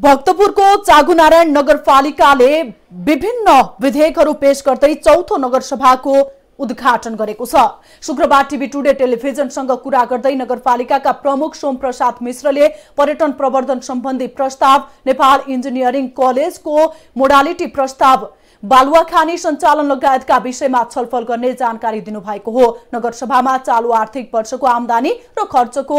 भक्तपुरको चागुनारायण नगरपालिकाले विभिन्न विधेयकहरू पेश गर्दै चौथो नगरसभाको उद्घाटन गरेको छ। शुक्रबार टिभी टुडे टेलिभिजनसँग कुरा गर्दै नगरपालिकाका प्रमुख सोम प्रसाद मिश्रले पर्यटन प्रवर्धन सम्बन्धी प्रस्ताव नेपाल इन्जिनियरिङ कलेजको मोडालिटी प्रस्ताव बालुवाखानी सञ्चालन लगायतका विषयमा छलफल गर्ने जानकारी दिनुभएको हो। नगरसभामा चालु आर्थिक वर्षको आमदानी र खर्चको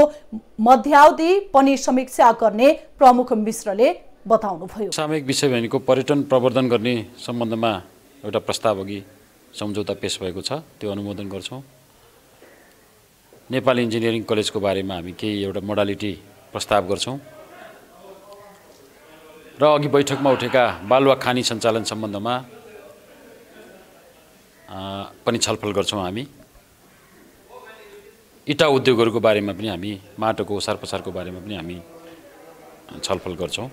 मध्यावधि पनि समीक्षा गर्ने प्रमुख मिश्रले बताउनुभयो। सामूहिक विषय भनेको पर्यटन प्रवर्धन गर्ने सम्बन्धमा एउटा प्रस्ताव अघि सम्झौता पेश भएको छ त्यो अनुमोदन गर्छौँ। नेपाल इन्जिनियरिङ कलेजको बारेमा हामी केही एउटा मोडालिटी प्रस्ताव गर्छौँ। र अघि बैठकमा उठेका बालुवा खानी सञ्चालन सम्बन्धमा पनि छलफल गर्छौँ हामी। इटा उद्योगहरूको बारेमा पनि हामी माटोको ओसार पसारको बारेमा पनि हामी छलफल गर्छौँ।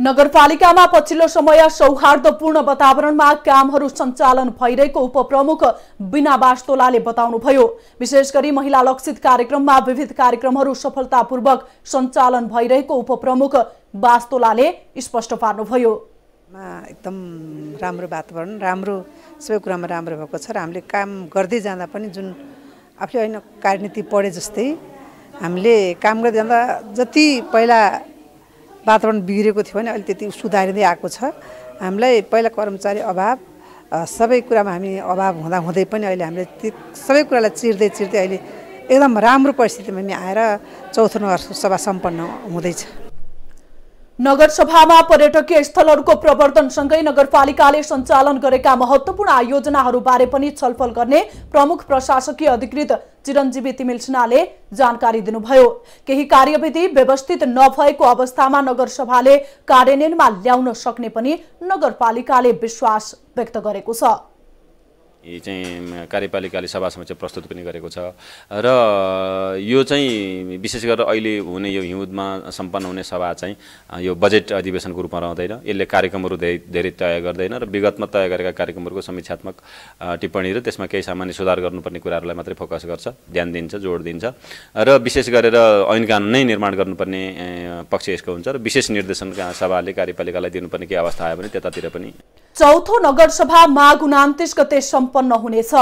नगरपालिकामा पछिल्लो समय सौहार्दपूर्ण वातावरणमा कामहरू सञ्चालन भइरहेको उपप्रमुख बिना बास्तोलाले बताउनुभयो। विशेष गरी महिला लक्षित कार्यक्रममा विविध कार्यक्रमहरू सफलतापूर्वक सञ्चालन भइरहेको उपप्रमुख बास्तोलाले स्पष्ट पार्नुभयो। एकदम राम्रो वातावरण राम्रो सबै कुरामा राम्रो भएको छ र हामीले काम गर्दै जाँदा पनि जुन आफूले होइन कार्यनीति पढे जस्तै हामीले काम गर्दै जाँदा जति पहिला वातावरण बिग्रेको थियो भने अहिले त्यति सुधारिँदै आएको छ। हामीलाई पहिला कर्मचारी अभाव सबै कुरामा हामी अभाव हुँदा हुँदै पनि अहिले हामीले सबै कुरालाई चिर्दै चिर्दै अहिले एकदम राम्रो परिस्थितिमा हामी आएर चौथो नगर सभा सम्पन्न हुँदैछ। नगरसभामा पर्यटकीय स्थलहरूको प्रवर्धनसँगै नगरपालिकाले सञ्चालन गरेका महत्वपूर्ण आयोजनाहरूबारे पनि छलफल गर्ने प्रमुख प्रशासकीय अधिकृत चिरञ्जीवी तिमिल सिन्हाले जानकारी दिनुभयो। केही कार्यविधि व्यवस्थित नभएको अवस्थामा नगरसभाले कार्यान्वयनमा ल्याउन सक्ने पनि नगरपालिकाले विश्वास व्यक्त गरेको छ। चाहिँ कार्यपालिकाले सभासमक्ष प्रस्तुत पनि गरेको छ। र यो चाहिँ विशेष गरेर अहिले हुने यो हिउँदमा सम्पन्न हुने सभा चाहिँ यो बजेट अधिवेशनको रूपमा रहँदैन। यसले कार्यक्रमहरू धेरै धेरै तय गर्दैन र विगतमा तय गरेका कार्यक्रमहरूको समीक्षात्मक टिप्पणी र त्यसमा केही सामान्य सुधार गर्नुपर्ने कुराहरूलाई मात्रै फोकस गर्छ ध्यान दिन्छ जोड दिन्छ। र विशेष गरेर ऐन कानुन नै निर्माण गर्नुपर्ने पक्ष यसको हुन्छ र विशेष निर्देशन सभाले कार्यपालिकालाई दिनुपर्ने केही अवस्था आयो भने त्यतातिर पनि। चौथो नगरसभा माघ उनातिस गते सम्पन्न हुनेछ।